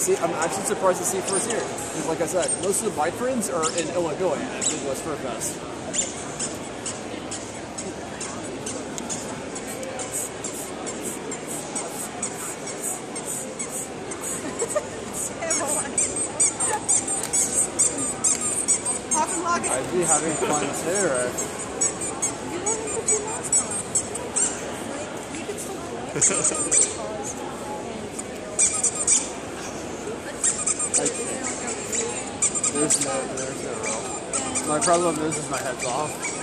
See, I'm actually surprised to see first here. Because, like I said, most of the my friends are in Illinois at Midwest Fur Fest. I'd be having fun too, right? You want to put your mask on. Like, you can still Like, there's no, there's no. My problem is, is my head's off.